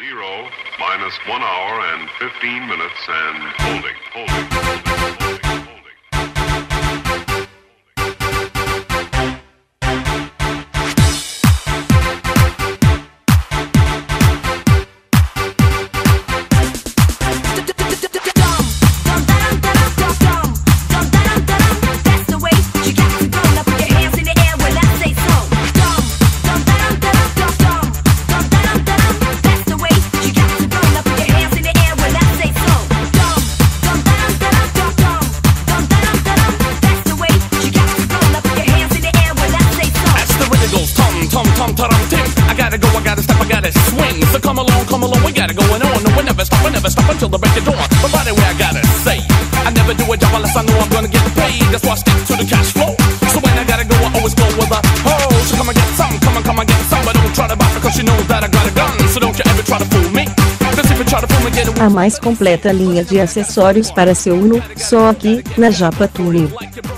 Zero minus one hour and 15 minutes and holding, holding, tum tarum tim. I gotta go, I gotta I gotta swing. So come along, come along, we gotta go on. No, we never stop, we never stop until the break of dawn. But by the way, I gotta say, I never do a job unless I know I'm gonna get paid. That's why I stick to the cash flow. So when I gotta go, I always go with a oh. So come and get some, come on, come and get some. But don't try to because you know that I got a gun. So don't you ever try to fool me. A mais completa linha de acessórios para seu Uno, só aqui na Japa your